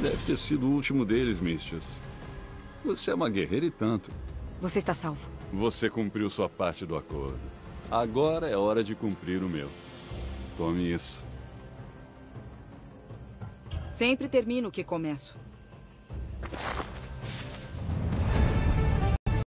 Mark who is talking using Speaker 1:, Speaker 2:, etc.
Speaker 1: Deve ter sido o último deles, Mistias. Você é uma guerreira e tanto.
Speaker 2: Você está salvo.
Speaker 1: Você cumpriu sua parte do acordo. Agora é hora de cumprir o meu. Tome isso.
Speaker 2: Sempre termino o que começo.